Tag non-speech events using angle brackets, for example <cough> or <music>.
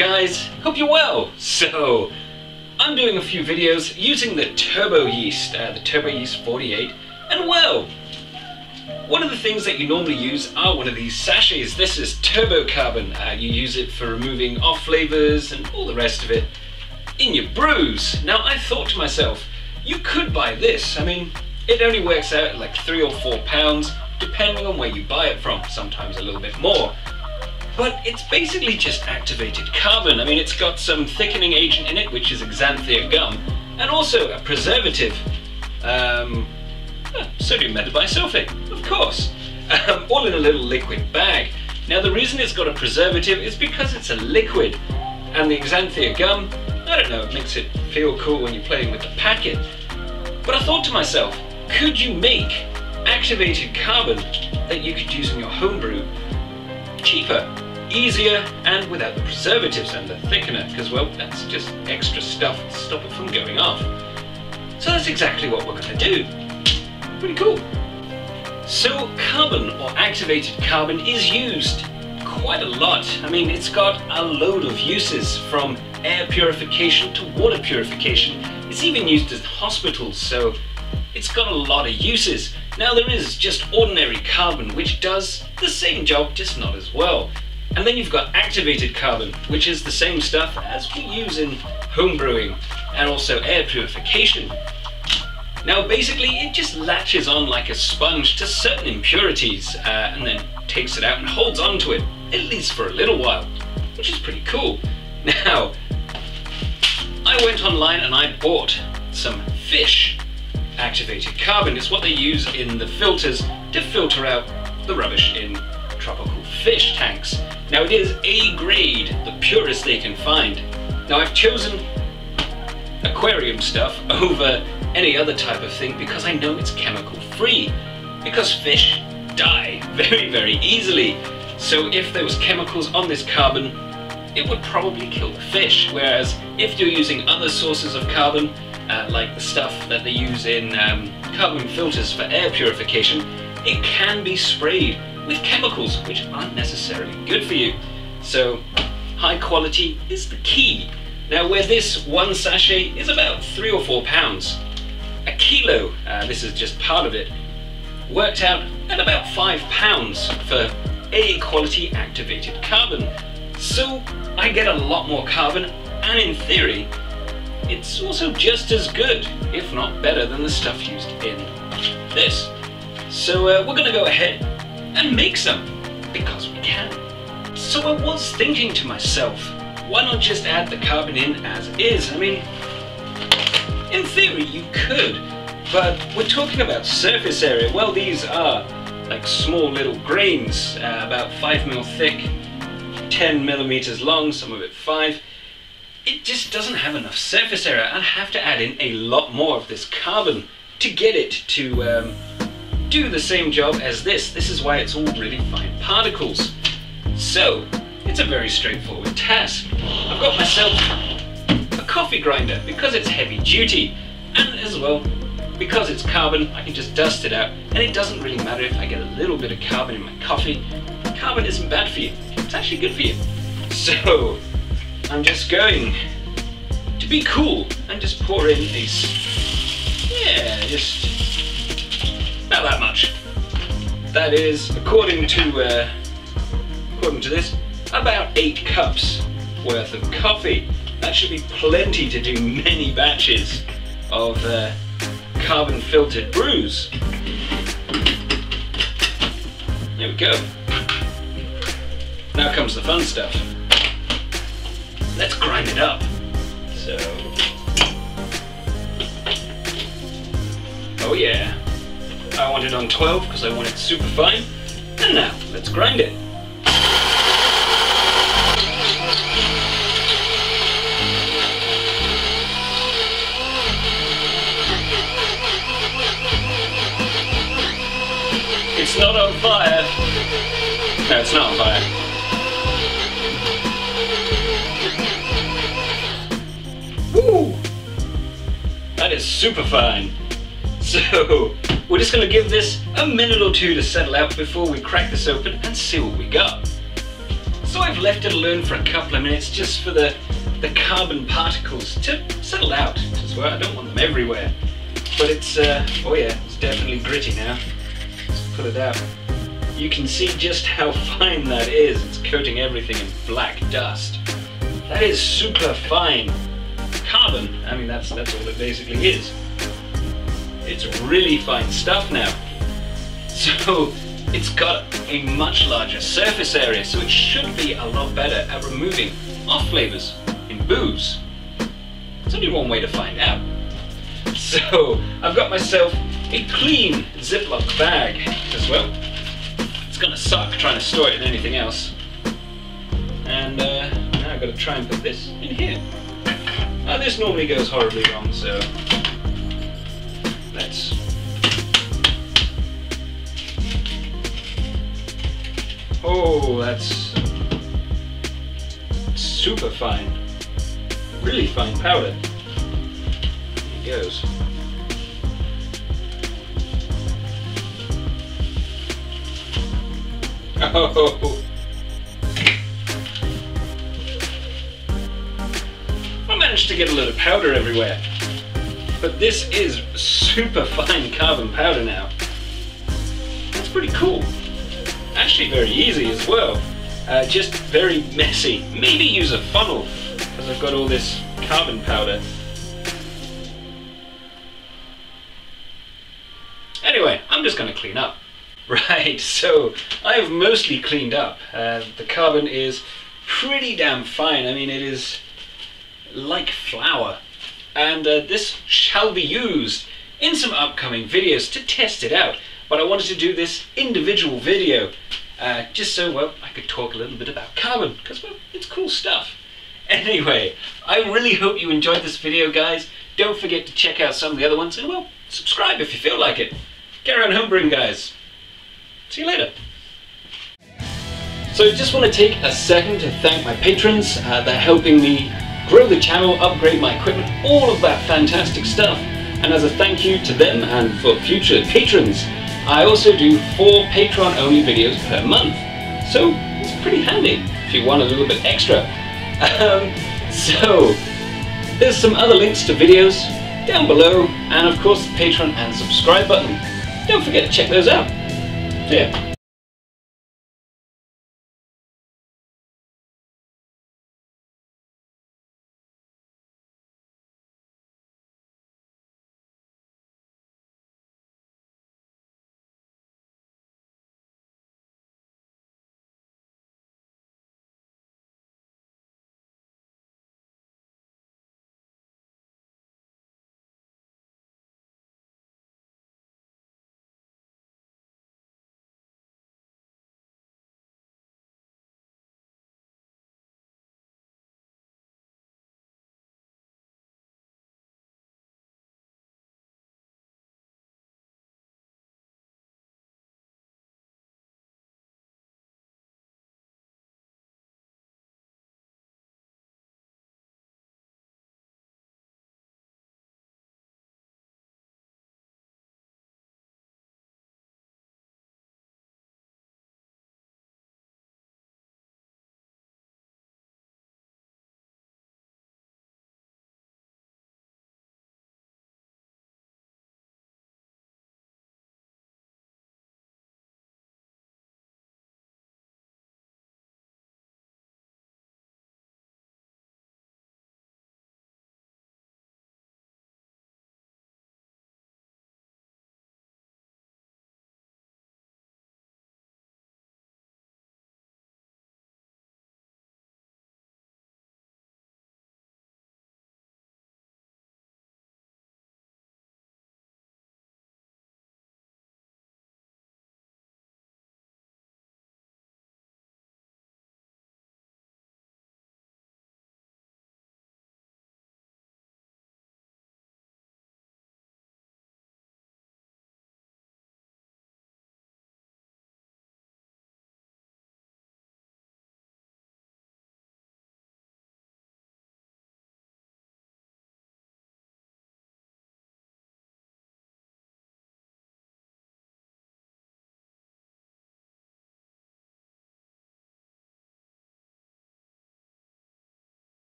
guys? Hope you're well. So, I'm doing a few videos using the Turbo Yeast, uh, the Turbo Yeast 48, and well, one of the things that you normally use are one of these sachets. This is Turbo Carbon. Uh, you use it for removing off flavors and all the rest of it in your brews. Now, I thought to myself, you could buy this. I mean, it only works out like three or four pounds, depending on where you buy it from, sometimes a little bit more but it's basically just activated carbon. I mean, it's got some thickening agent in it, which is xanthan gum, and also a preservative, um, sodium metabisulfate, of course, um, all in a little liquid bag. Now, the reason it's got a preservative is because it's a liquid, and the xanthan gum, I don't know, it makes it feel cool when you're playing with the packet. But I thought to myself, could you make activated carbon that you could use in your homebrew cheaper? Easier and without the preservatives and the thickener because well that's just extra stuff to stop it from going off. So that's exactly what we're going to do. Pretty cool. So carbon or activated carbon is used quite a lot. I mean it's got a load of uses from air purification to water purification. It's even used in hospitals so it's got a lot of uses. Now there is just ordinary carbon which does the same job just not as well. And then you've got activated carbon, which is the same stuff as we use in homebrewing and also air purification. Now basically it just latches on like a sponge to certain impurities uh, and then takes it out and holds onto it, at least for a little while, which is pretty cool. <laughs> Now, I went online and I bought some fish activated carbon. It's what they use in the filters to filter out the rubbish in tropical fish tanks. Now it is A grade, the purest they can find. Now I've chosen aquarium stuff over any other type of thing because I know it's chemical free. Because fish die <laughs> very, very easily. So if there was chemicals on this carbon, it would probably kill the fish. Whereas if you're using other sources of carbon, uh, like the stuff that they use in um, carbon filters for air purification, it can be sprayed with chemicals which aren't necessarily good for you. So high quality is the key. Now where this one sachet is about three or four pounds, a kilo, uh, this is just part of it, worked out at about five pounds for A quality activated carbon. So I get a lot more carbon and in theory, it's also just as good, if not better than the stuff used in this. So uh, we're gonna go ahead and make some, because we can. So I was thinking to myself, why not just add the carbon in as is? I mean, in theory you could, but we're talking about surface area. Well, these are like small little grains, uh, about 5 mil thick, 10 millimeters long, some of it 5. It just doesn't have enough surface area. I'd have to add in a lot more of this carbon to get it to um, do the same job as this. This is why it's all really fine particles. So, it's a very straightforward task. I've got myself a coffee grinder because it's heavy duty and as well because it's carbon I can just dust it out and it doesn't really matter if I get a little bit of carbon in my coffee. Carbon isn't bad for you. It's actually good for you. So I'm just going to be cool and just pour in a yeah just about that much. That is, according to uh, according to this, about eight cups worth of coffee. That should be plenty to do many batches of uh, carbon filtered brews. There we go. Now comes the fun stuff. Let's grind it up. So, oh yeah. I want it on 12 because I want it super fine. And now, let's grind it. It's not on fire. No, it's not on fire. Woo! That is super fine. <laughs> So, we're just going to give this a minute or two to settle out before we crack this open and see what we got. So I've left it alone for a couple of minutes just for the, the carbon particles to settle out as well. I don't want them everywhere. But it's, uh, oh yeah, it's definitely gritty now. Let's pull it out. You can see just how <laughs> fine that is. It's coating everything in black dust. That is super fine. Carbon, I mean that's, that's all it basically is. It's really fine stuff now. So it's got a much larger surface area, so it should be a lot better at removing off flavors in booze. There's only one way to find out. <laughs> So I've got myself a clean Ziploc bag as well. It's gonna suck trying to store it in anything else. And uh, now I've got to try and put this in here. Now this normally goes horribly wrong, so Oh, that's super fine. Really fine powder. Here it goes. <laughs> Oh. I managed to get a little powder everywhere. But this is super <laughs> fine carbon powder now. That's pretty cool. Actually very easy as well. Uh, just very messy. Maybe use a funnel, because I've got all this carbon powder. Anyway, I'm just going to clean up. <laughs> Right, so I've mostly cleaned up. Uh, the carbon is pretty damn fine. I mean, it is like flour. And uh, this shall be used in some upcoming videos to test it out. But I wanted to do this individual video uh, just so, well, I could talk a little bit about carbon, because, well, it's cool stuff. <laughs> Anyway, I really hope you enjoyed this video, guys. Don't forget to check out some of the other ones, and, well, subscribe if you feel like it. Carry on homebrewing, guys. See you later. So I just want to take a second to thank my patrons. Uh, they're helping me grow the channel, upgrade my equipment, all of that fantastic stuff. And as a thank you to them and for future patrons, I also do four Patreon only videos per month. So it's pretty handy if you want a little bit extra. <laughs> Um, so there's some other links to videos down below and of course the Patreon and subscribe button. Don't forget to check those out. Ya.